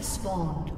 Have spawned.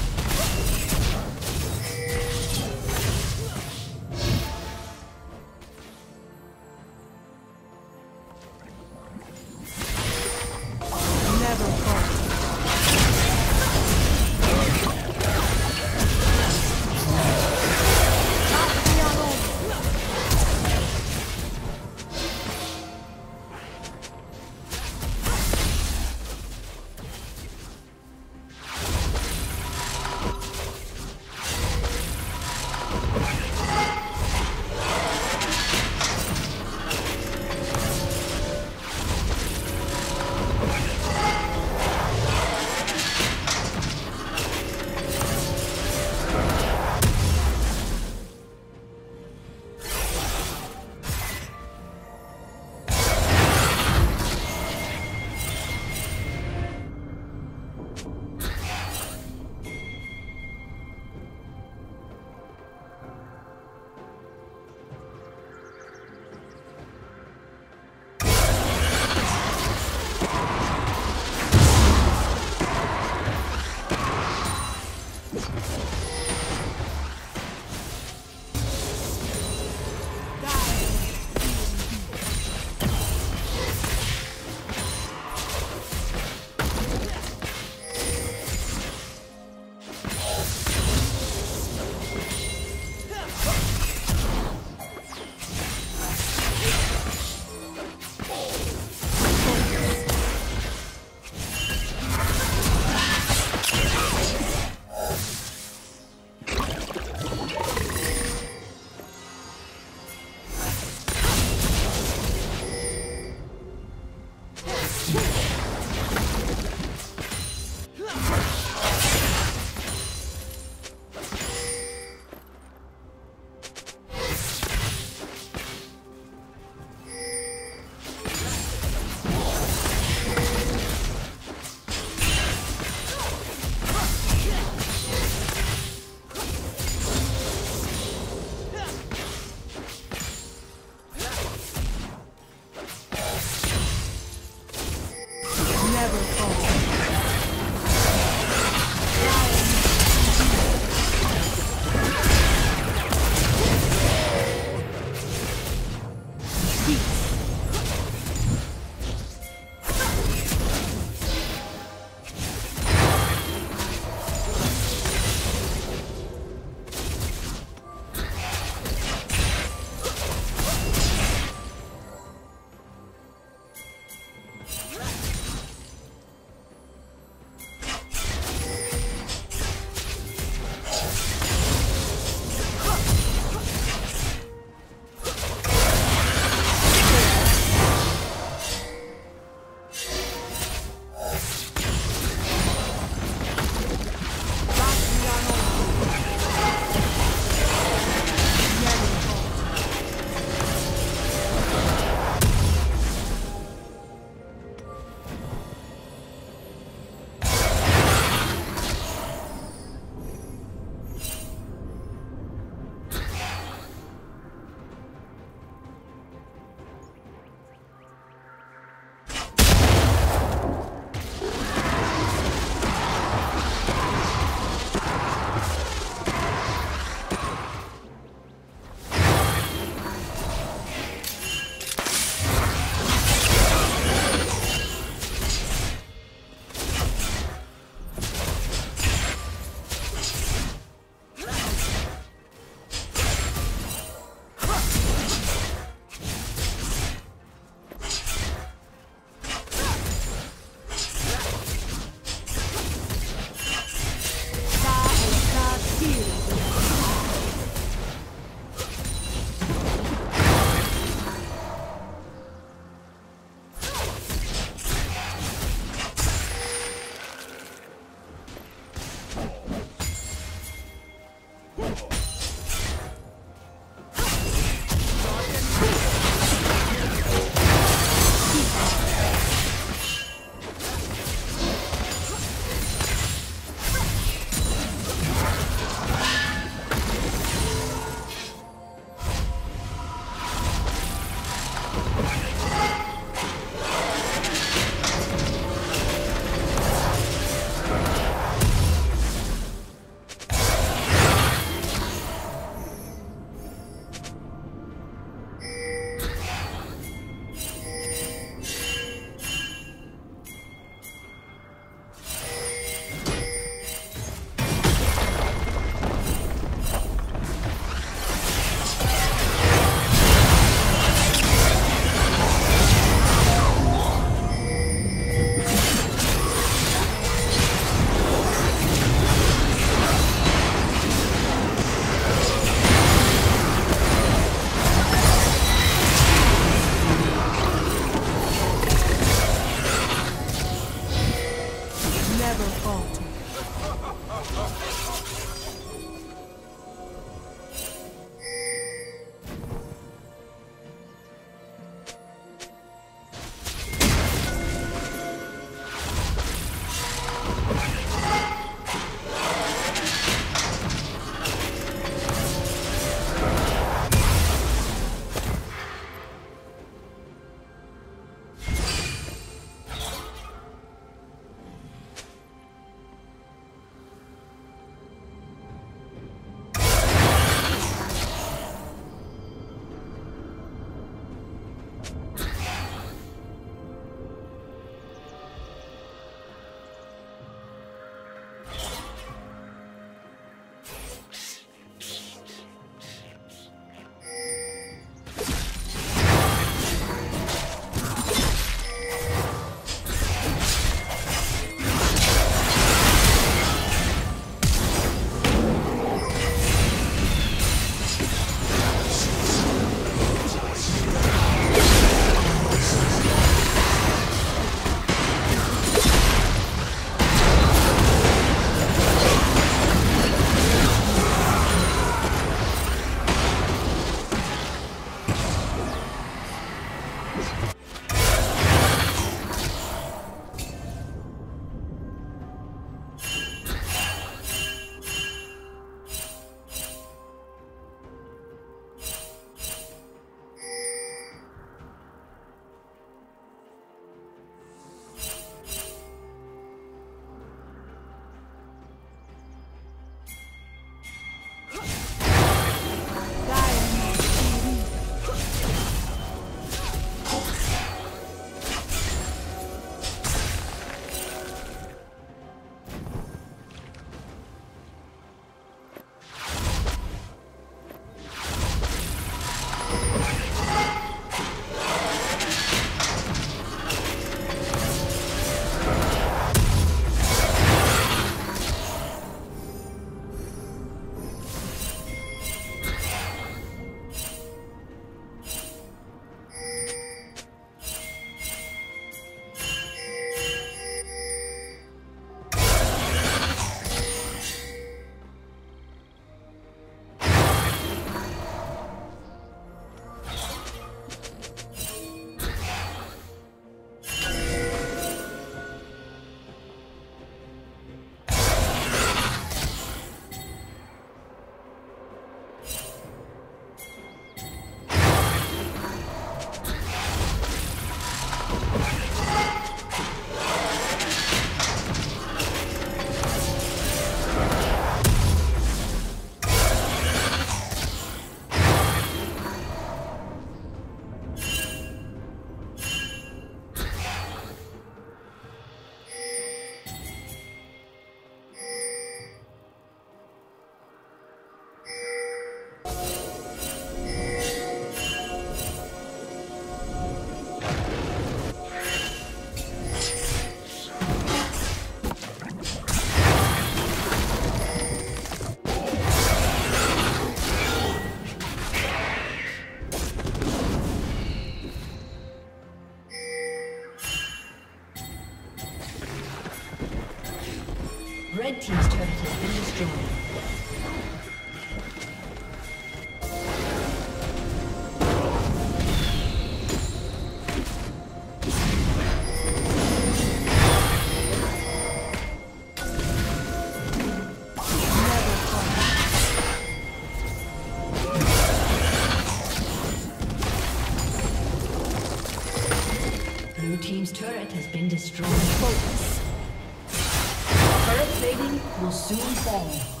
Will soon fall.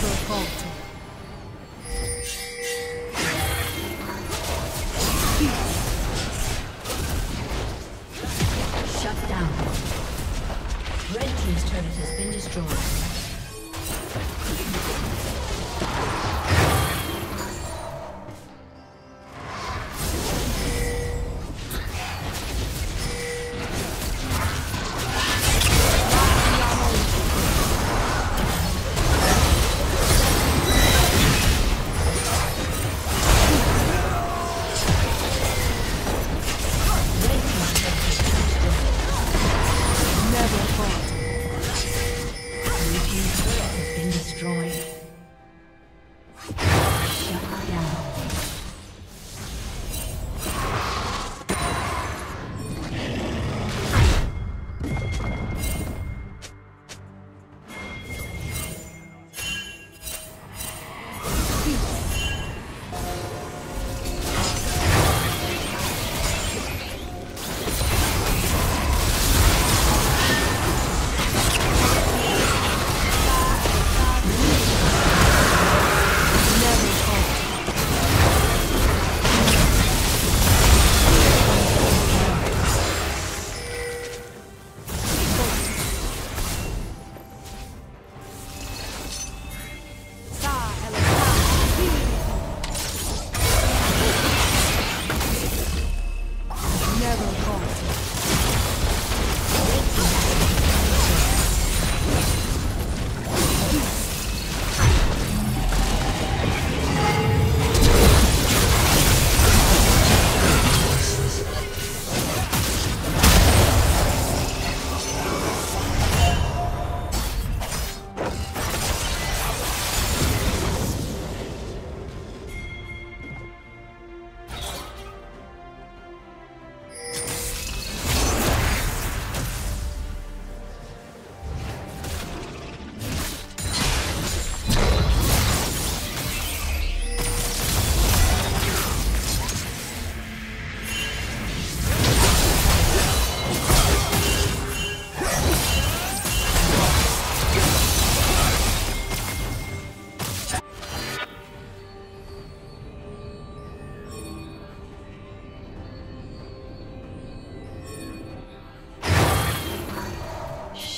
Blue